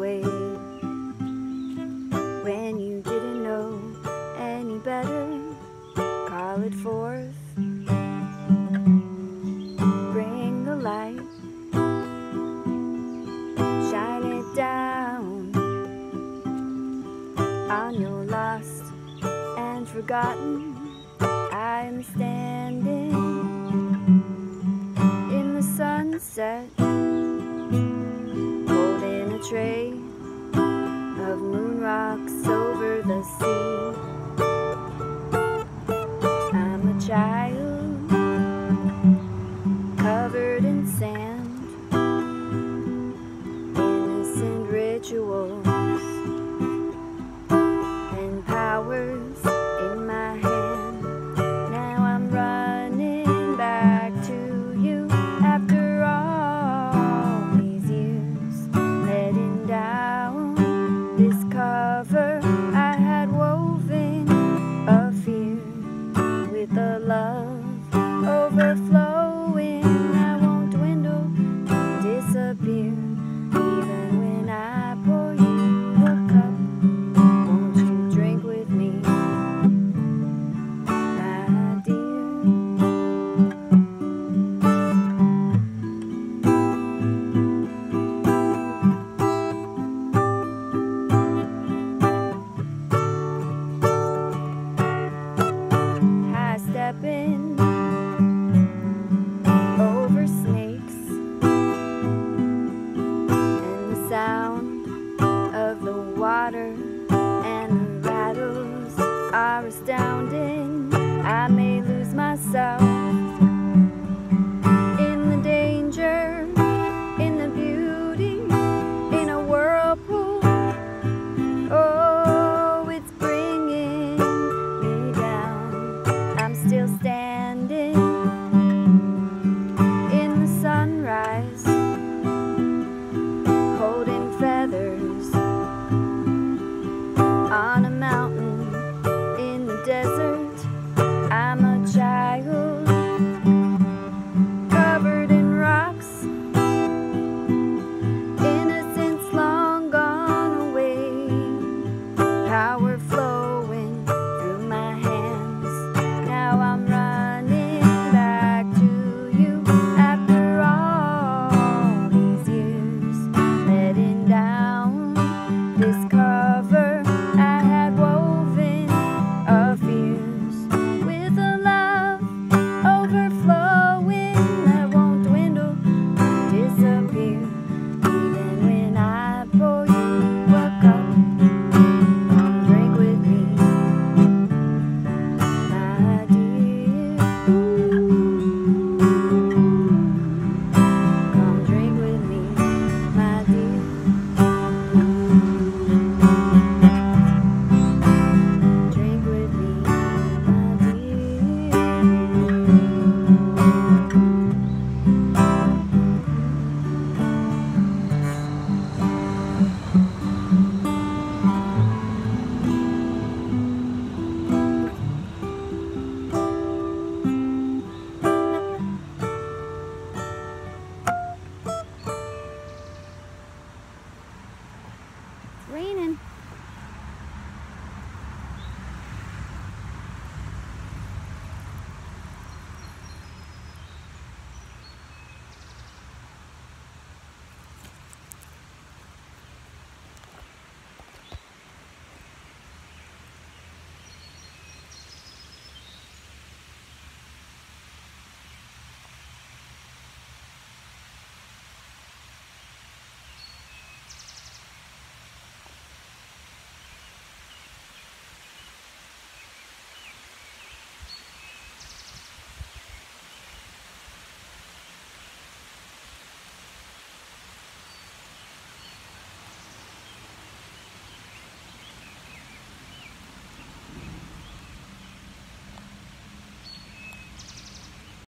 away when you didn't know any better. Call it forth, bring the light, shine it down on your lost and forgotten. I am standing in the sunset. Holding a tray love overflowing. Of